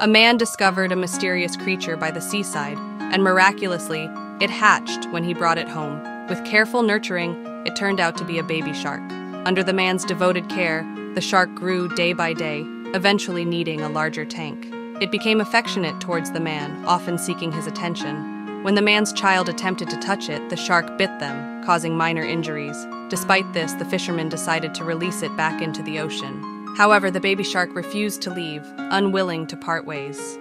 A man discovered a mysterious creature by the seaside, and miraculously, it hatched when he brought it home. With careful nurturing, it turned out to be a baby shark. Under the man's devoted care, the shark grew day by day, eventually needing a larger tank. It became affectionate towards the man, often seeking his attention. When the man's child attempted to touch it, the shark bit them, causing minor injuries. Despite this, the fisherman decided to release it back into the ocean. However, the baby shark refused to leave, unwilling to part ways.